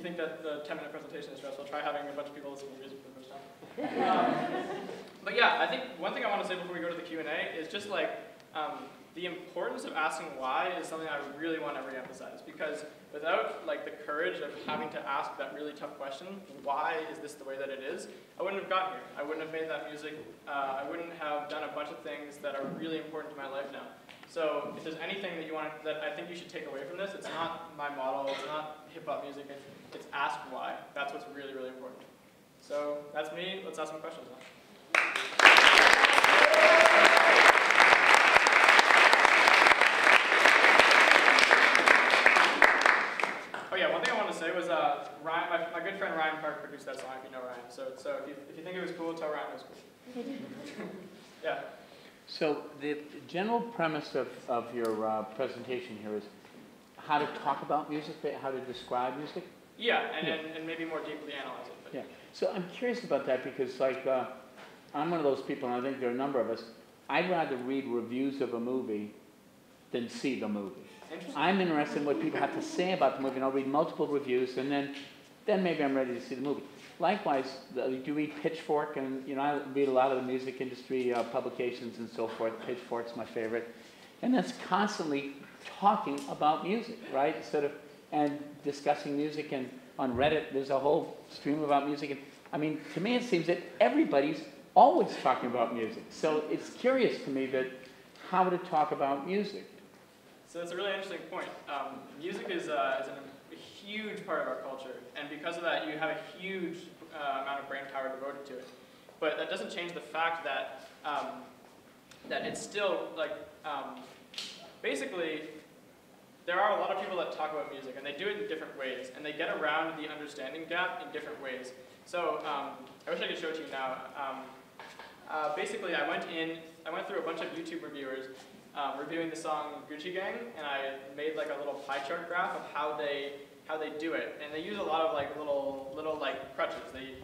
you think that the 10 minute presentation is stressful, try having a bunch of people listen to music for the first time. Um, but yeah, I think one thing I want to say before we go to the Q&A is just like um, the importance of asking why is something I really want to reemphasize because without like the courage of having to ask that really tough question, why is this the way that it is, I wouldn't have gotten here. I wouldn't have made that music. Uh, I wouldn't have done a bunch of things that are really important to my life now. So if there's anything that you want that I think you should take away from this, it's not my model, it's not hip hop music, it's, it's ask why. That's what's really, really important. So that's me. Let's ask some questions now. Oh yeah, one thing I wanted to say was uh, Ryan, my, my good friend Ryan Park produced that song, if you know Ryan. So, so if, you, if you think it was cool, tell Ryan it was cool. yeah. So the general premise of, of your uh, presentation here is how to talk about music, how to describe music? Yeah, and, Yeah. and, and maybe more deeply analyze it. But Yeah. So I'm curious about that because like, uh, I'm one of those people, and I think there are a number of us, I'd rather read reviews of a movie than see the movie. Interesting. I'm interested in what people have to say about the movie, and I'll read multiple reviews, and then, then maybe I'm ready to see the movie. Likewise, do you read Pitchfork? And you know, I read a lot of the music industry uh, publications and so forth. Pitchfork's my favorite, and that's constantly talking about music, right? Instead of and discussing music. And on Reddit, there's a whole stream about music. And I mean, to me, it seems that everybody's always talking about music. So it's curious to me that how to talk about music. So that's a really interesting point. Um, music is, uh, is an, huge part of our culture, and because of that, you have a huge uh, amount of brain power devoted to it. But that doesn't change the fact that um, that it's still like um, basically there are a lot of people that talk about music, and they do it in different ways, and they get around the understanding gap in different ways. So um, I wish I could show it to you now. Um, uh, basically, I went in, I went through a bunch of YouTube reviewers um, reviewing the song Gucci Gang, and I made like a little pie chart graph of how they how they do it, and they use a lot of like little little like crutches. They